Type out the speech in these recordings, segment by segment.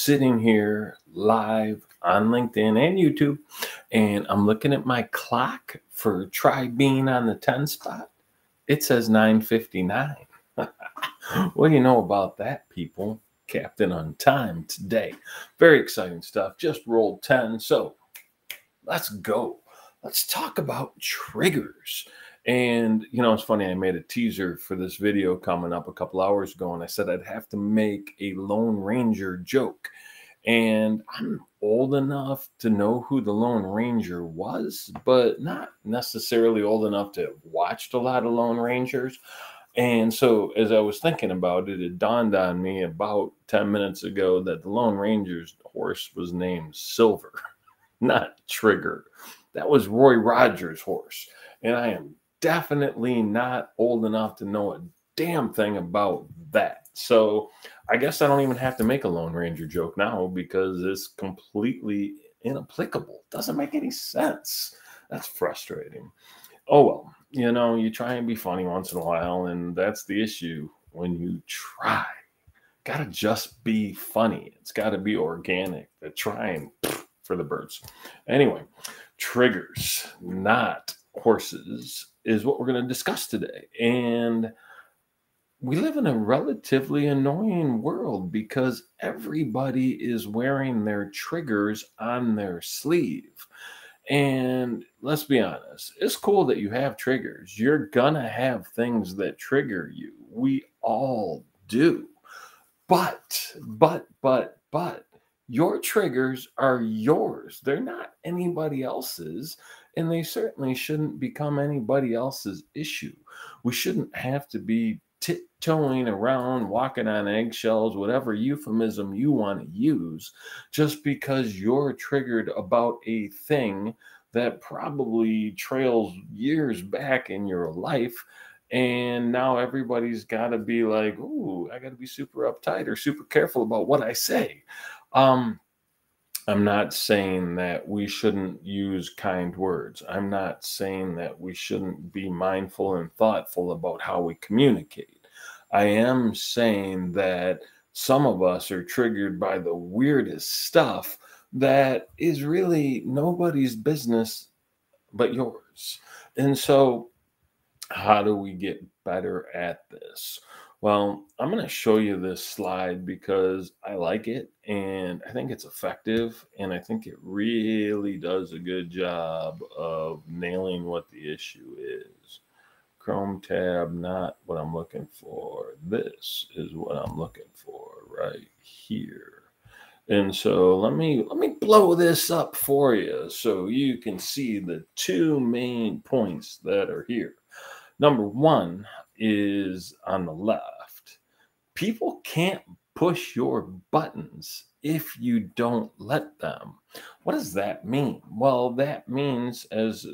sitting here live on LinkedIn and YouTube, and I'm looking at my clock for trybean on the 10 spot. It says 959. what do you know about that, people? Captain on time today. Very exciting stuff. Just rolled 10. So let's go. Let's talk about triggers. And you know, it's funny, I made a teaser for this video coming up a couple hours ago, and I said I'd have to make a Lone Ranger joke. And I'm old enough to know who the Lone Ranger was, but not necessarily old enough to have watched a lot of Lone Rangers. And so, as I was thinking about it, it dawned on me about 10 minutes ago that the Lone Ranger's horse was named Silver, not Trigger. That was Roy Rogers' horse. And I am definitely not old enough to know a damn thing about that. So, I guess I don't even have to make a Lone Ranger joke now because it's completely inapplicable. Doesn't make any sense. That's frustrating. Oh well, you know, you try and be funny once in a while, and that's the issue when you try. Gotta just be funny. It's got to be organic. The trying for the birds. Anyway, triggers, not horses, is what we're going to discuss today. And we live in a relatively annoying world because everybody is wearing their triggers on their sleeve. And let's be honest, it's cool that you have triggers. You're gonna have things that trigger you. We all do. But, but, but, but, your triggers are yours. They're not anybody else's, and they certainly shouldn't become anybody else's issue. We shouldn't have to be tiptoeing around, walking on eggshells, whatever euphemism you want to use, just because you're triggered about a thing that probably trails years back in your life. And now everybody's got to be like, ooh, I got to be super uptight or super careful about what I say. Um, I'm not saying that we shouldn't use kind words. I'm not saying that we shouldn't be mindful and thoughtful about how we communicate. I am saying that some of us are triggered by the weirdest stuff that is really nobody's business but yours. And so, how do we get better at this? Well, I'm going to show you this slide because I like it and I think it's effective and I think it really does a good job of nailing what the issue is. Chrome tab, not what I'm looking for. This is what I'm looking for right here. And so let me let me blow this up for you so you can see the two main points that are here. Number 1, is on the left. People can't push your buttons if you don't let them. What does that mean? Well, that means, as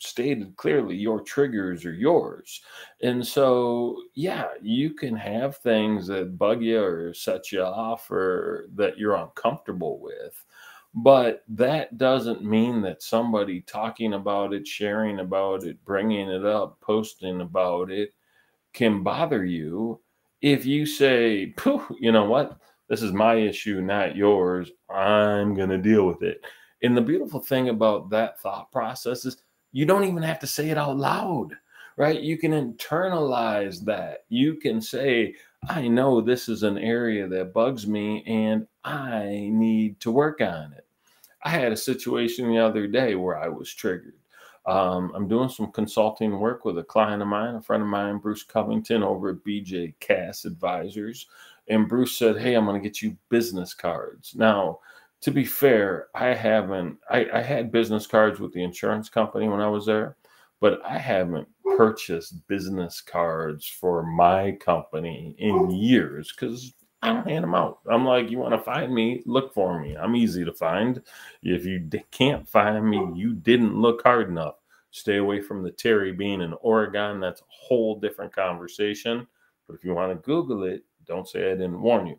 stated clearly, your triggers are yours. And so, yeah, you can have things that bug you or set you off or that you're uncomfortable with. But that doesn't mean that somebody talking about it, sharing about it, bringing it up, posting about it, can bother you if you say, Pooh, you know what? This is my issue, not yours. I'm going to deal with it. And the beautiful thing about that thought process is you don't even have to say it out loud, right? You can internalize that. You can say, I know this is an area that bugs me and I need to work on it. I had a situation the other day where I was triggered. Um, I'm doing some consulting work with a client of mine, a friend of mine, Bruce Covington, over at BJ Cass Advisors. And Bruce said, Hey, I'm going to get you business cards. Now, to be fair, I haven't, I, I had business cards with the insurance company when I was there, but I haven't purchased business cards for my company in years because I don't hand them out. I'm like, you want to find me? Look for me. I'm easy to find. If you d- can't find me, oh. you didn't look hard enough. Stay away from the Terry Bean in Oregon. That's a whole different conversation. But if you want to Google it, don't say I didn't warn you.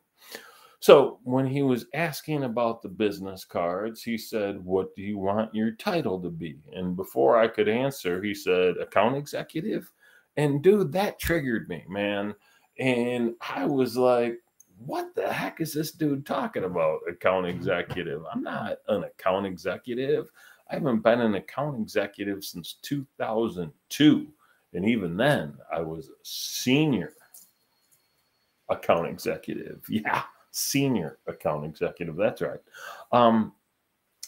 So when he was asking about the business cards, he said, What do you want your title to be? And before I could answer, he said, Account executive. And dude, that triggered me, man. And I was like, what the heck is this dude talking about? Account executive. I'm not an account executive. I haven't been an account executive since 2002. And even then, I was a senior account executive. Yeah, senior account executive. That's right. Um,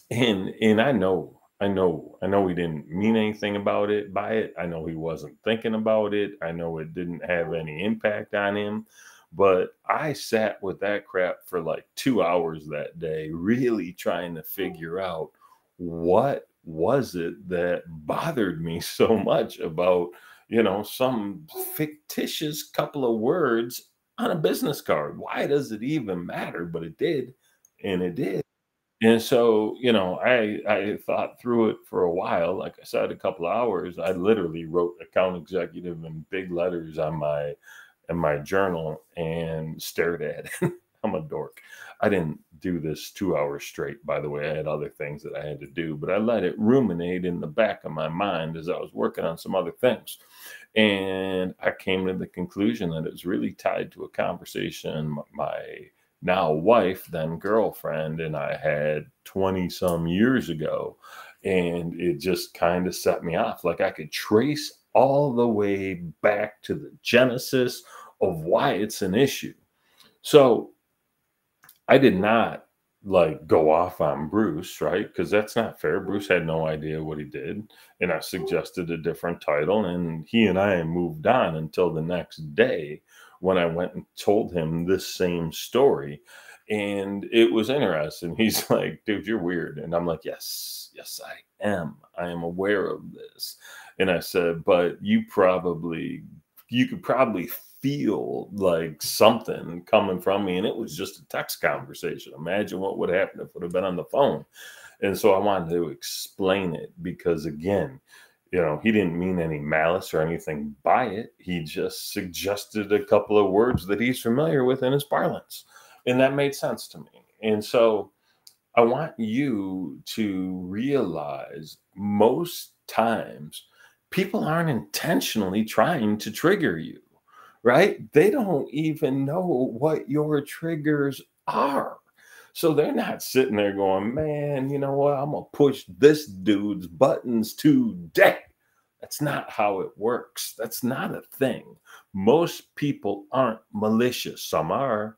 and and I know, I know, I know he didn't mean anything about it by it. I know he wasn't thinking about it. I know it didn't have any impact on him. But I sat with that crap for like two hours that day, really trying to figure out what was it that bothered me so much about, you know, some fictitious couple of words on a business card. Why does it even matter? But it did, and it did. And so, you know, I I thought through it for a while. Like I said, a couple of hours. I literally wrote account executive in big letters on my in my journal and stared at it. I'm a dork. I didn't do this two hours straight, by the way. I had other things that I had to do, but I let it ruminate in the back of my mind as I was working on some other things. And I came to the conclusion that it was really tied to a conversation my now wife, then girlfriend, and I had 20 some years ago. And it just kind of set me off. Like I could trace all the way back to the genesis of why it's an issue. So I did not like go off on Bruce, right? Because that's not fair. Bruce had no idea what he did. And I suggested a different title, and he and I moved on until the next day when I went and told him this same story. And it was interesting. He's like, dude, you're weird. And I'm like, yes, yes, I am. I am aware of this. And I said, but you probably, you could probably feel like something coming from me. And it was just a text conversation. Imagine what would happen if it would have been on the phone. And so I wanted to explain it because, again, you know, he didn't mean any malice or anything by it. He just suggested a couple of words that he's familiar with in his parlance. And that made sense to me. And so I want you to realize most times people aren't intentionally trying to trigger you right? They don't even know what your triggers are. So they're not sitting there going, man, you know what? I'm going to push this dude's buttons today. That's not how it works. That's not a thing. Most people aren't malicious. Some are,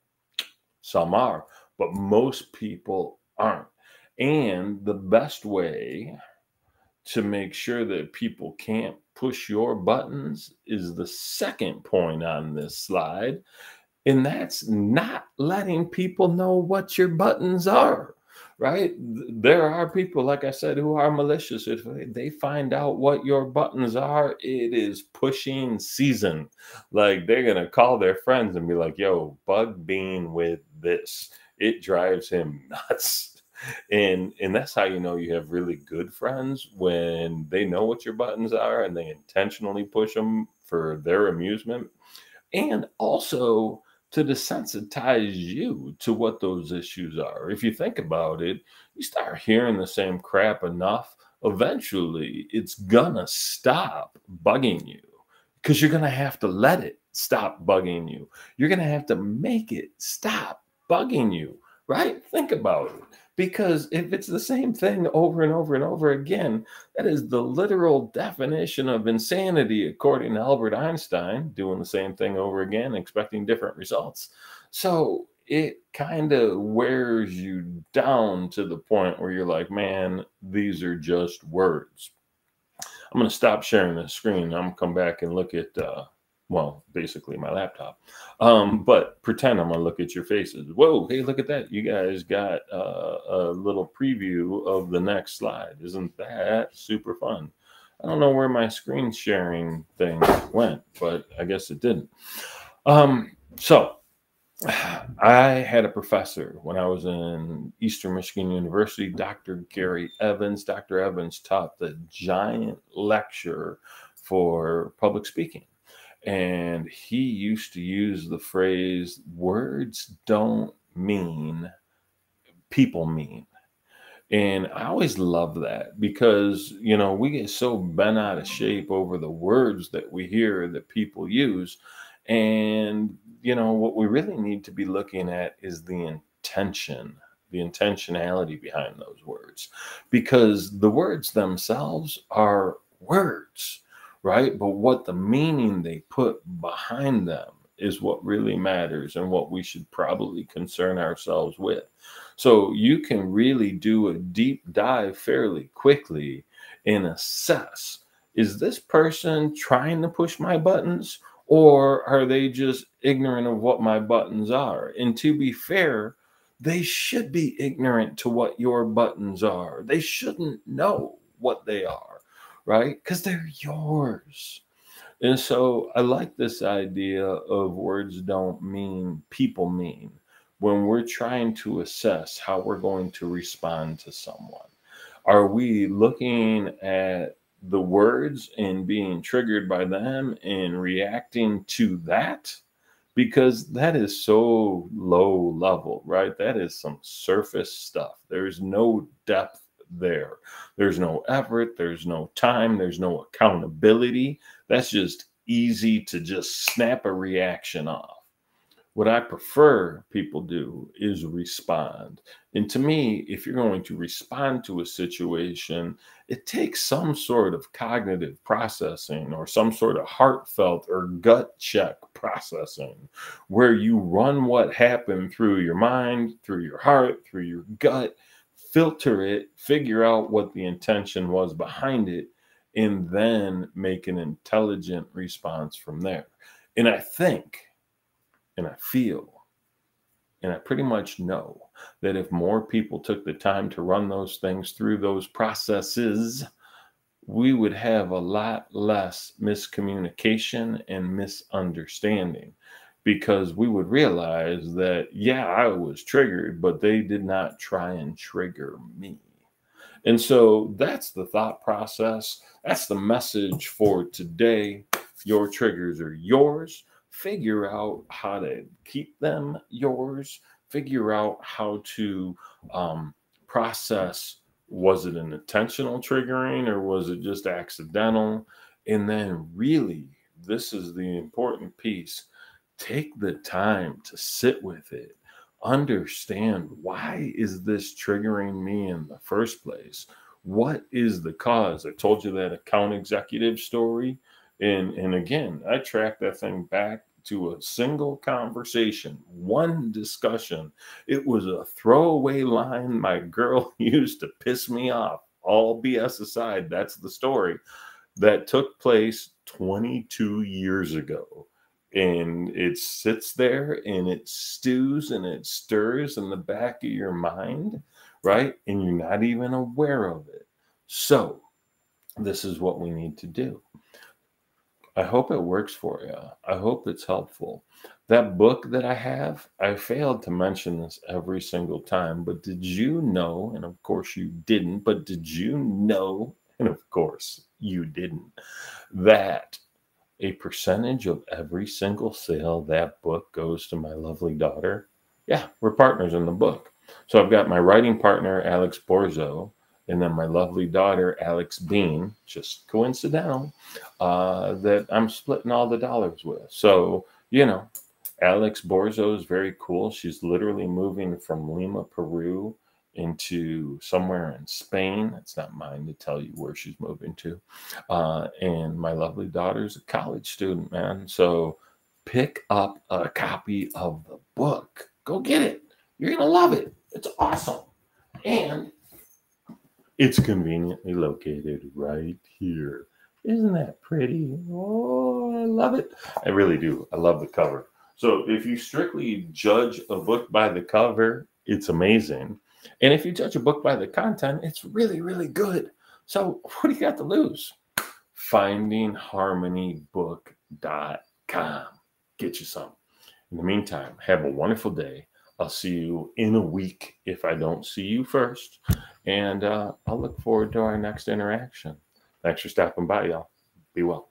some are, but most people aren't. And the best way to make sure that people can't push your buttons is the second point on this slide. And that's not letting people know what your buttons are, right? There are people, like I said, who are malicious. If they find out what your buttons are, it is pushing season. Like they're going to call their friends and be like, yo, Bug Bean with this. It drives him nuts and and that's how you know you have really good friends when they know what your buttons are and they intentionally push them for their amusement. And also to desensitize you to what those issues are. If you think about it you start hearing the same crap enough eventually it's gonna stop bugging you because you're gonna have to let it stop bugging you. You're gonna have to make it stop bugging you right think about it because if it's the same thing over and over and over again, that is the literal definition of insanity, according to Albert Einstein, doing the same thing over again, expecting different results. So it kind of wears you down to the point where you're like, man, these are just words. I'm going to stop sharing the screen. I'm going to come back and look at uh, well, basically my laptop. Um, but pretend I'm gonna look at your faces. Whoa, hey, look at that! You guys got uh, a little preview of the next slide. Isn't that super fun? I don't know where my screen sharing thing went, but I guess it didn't. Um, so I had a professor when I was in Eastern Michigan University, Dr. Gary Evans. Dr. Evans taught the giant lecture for public speaking and he used to use the phrase, words don't mean, people mean. And I always love that because, you know, we get so bent out of shape over the words that we hear that people use. And, you know, what we really need to be looking at is the intention, the intentionality behind those words, because the words themselves are words, right? But what the meaning they put behind them is what really matters and what we should probably concern ourselves with. So you can really do a deep dive fairly quickly and assess is this person trying to push my buttons or are they just ignorant of what my buttons are? And to be fair, they should be ignorant to what your buttons are. They shouldn't know what they are, right? Because they're yours. And so I like this idea of words don't mean, people mean, when we're trying to assess how we're going to respond to someone. Are we looking at the words and being triggered by them and reacting to that? Because that is so low level, right? That is some surface stuff. There's no depth there. There's no effort, there's no time, there's no accountability. That's just easy to just snap a reaction off. What I prefer people do is respond. And to me, if you're going to respond to a situation, it takes some sort of cognitive processing or some sort of heartfelt or gut check processing where you run what happened through your mind, through your heart, through your gut, filter it, figure out what the intention was behind it, and then make an intelligent response from there. And I think and I feel and I pretty much know that if more people took the time to run those things through those processes, we would have a lot less miscommunication and misunderstanding because we would realize that, yeah, I was triggered, but they did not try and trigger me. And so that's the thought process. That's the message for today. Your triggers are yours figure out how to keep them yours, figure out how to um, process was it an intentional triggering or was it just accidental? And then, really, this is the important piece take the time to sit with it understand why is this triggering me in the first place what is the cause i told you that account executive story and and again i tracked that thing back to a single conversation, one discussion. It was a throwaway line my girl used to piss me off. All BS aside, that's the story that took place 22 years ago. And it sits there and it stews and it stirs in the back of your mind, right? And you're not even aware of it. So, this is what we need to do I hope it works for you. I hope it's helpful. That book that I have, I failed to mention this every single time, but did you know, and of course you didn't, but did you know, and of course you didn't, that a percentage of every single sale that book goes to my lovely daughter? Yeah, we're partners in the book. So I've got my writing partner, Alex Borzo, and then my lovely daughter Alex Bean, just coincidental, uh, that I'm splitting all the dollars with. So you know, Alex Borzo is very cool. She's literally moving from Lima, Peru, into somewhere in Spain. It's not mine to tell you where she's moving to. Uh, and my lovely daughter's a college student, man. So pick up a copy of the book. Go get it. You're gonna love it. It's awesome. And it's conveniently located right here. Isn't that pretty? Oh, I love it. I really do. I love the cover. So if you strictly judge a book by the cover, it's amazing. And if you judge a book by the content, it's really, really good. So what do you got to lose? Findingharmonybook.com. Get you some. In the meantime, have a wonderful day. I'll see you in a week if I don't see you first. And uh, I'll look forward to our next interaction. Thanks for stopping by, y'all. Be well.